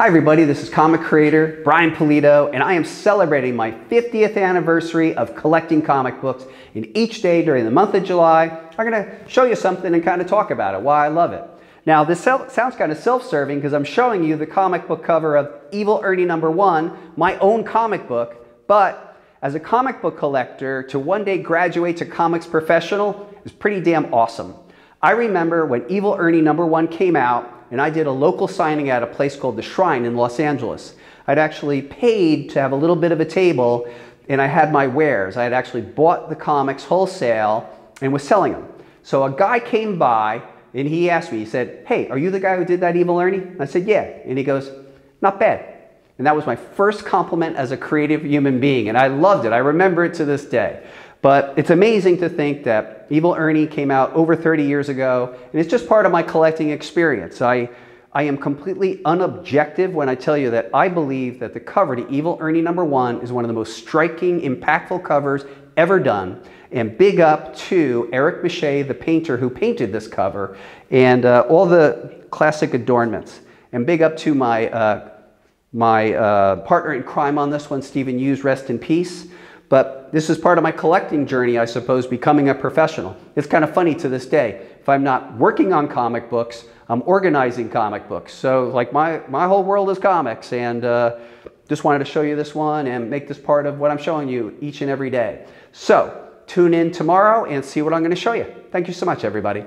Hi everybody, this is comic creator Brian Pulido and I am celebrating my 50th anniversary of collecting comic books and each day during the month of July I'm going to show you something and kind of talk about it, why I love it. Now this sounds kind of self-serving because I'm showing you the comic book cover of Evil Ernie number one, my own comic book, but as a comic book collector to one day graduate to comics professional is pretty damn awesome. I remember when Evil Ernie number one came out and I did a local signing at a place called The Shrine in Los Angeles. I'd actually paid to have a little bit of a table and I had my wares. I had actually bought the comics wholesale and was selling them. So a guy came by and he asked me, he said, hey, are you the guy who did that Evil Ernie? I said, yeah. And he goes, not bad. And that was my first compliment as a creative human being. And I loved it. I remember it to this day. But it's amazing to think that Evil Ernie came out over 30 years ago, and it's just part of my collecting experience. I, I am completely unobjective when I tell you that I believe that the cover to Evil Ernie number one is one of the most striking, impactful covers ever done. And big up to Eric Maché, the painter who painted this cover, and uh, all the classic adornments. And big up to my, uh, my uh, partner in crime on this one, Steven Hughes, rest in peace. But this is part of my collecting journey, I suppose, becoming a professional. It's kind of funny to this day. If I'm not working on comic books, I'm organizing comic books. So like my, my whole world is comics and uh, just wanted to show you this one and make this part of what I'm showing you each and every day. So tune in tomorrow and see what I'm going to show you. Thank you so much, everybody.